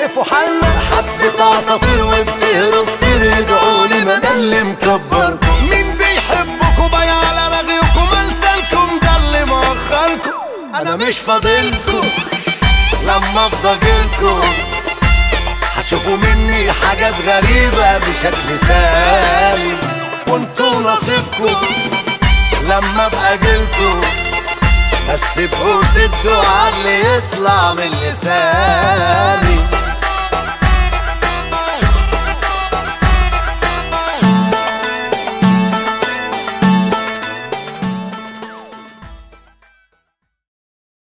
وقفوا حالنا حبة عصافير وبتهرب كتير يدعوا لي ما اللي مكبركم مين بيحبكم بايع على رغيكم لسانكم ده اللي مؤخركم. أنا مش فاضلكم لما أفضجلكم جيلكم هتشوفوا مني حاجات غريبة بشكل تاني وانتوا نصيبكم لما أبقى جيلكم بس ابقوا سدوا اللي يطلع من لساني.